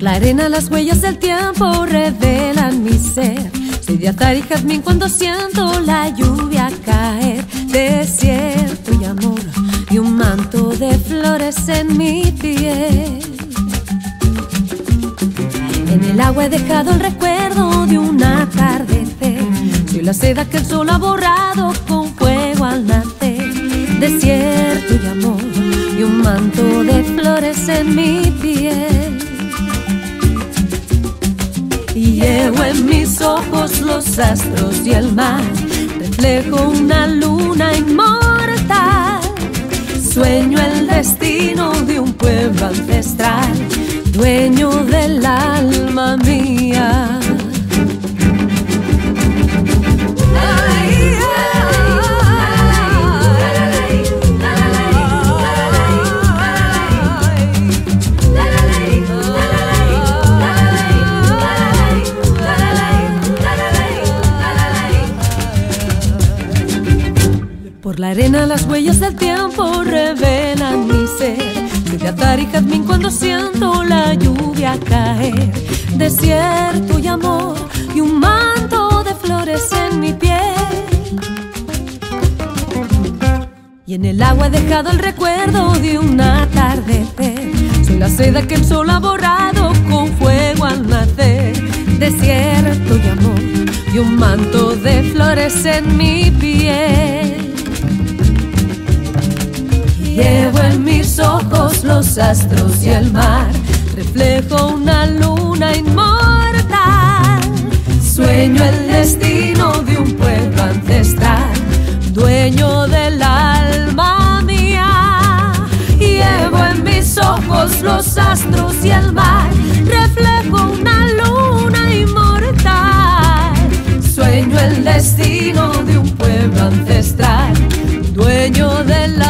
La arena las huellas del tiempo revelan mi ser. Soy de azar y jazmín cuando siento la lluvia caer. Desierto y amor y un manto de flores en mi piel. En el agua he dejado el recuerdo de un atardecer. Soy la seda que el sol ha borrado con fuego al nacer. Desierto y amor y un manto de flores en mi piel. En mis ojos los astros y el mar. Reflejo una luna inmortal. Sueño el destino de un pueblo ancestral, dueño del alma mía. Por la arena las huellas del tiempo revelan mi ser. Soy de atar y jazmín cuando siento la lluvia caer. Desierto y amor y un manto de flores en mi piel. Y en el agua he dejado el recuerdo de un atardecer. Soy la seda que el sol ha borrado con fuego al nacer. Desierto y amor y un manto de flores en mi piel. Llevo en mis ojos los astros y el mar, reflejo una luna inmortal. Sueño el destino de un pueblo ancestral, dueño del alma mía. Llevo en mis ojos los astros y el mar, reflejo una luna inmortal. Sueño el destino de un pueblo ancestral, dueño del alma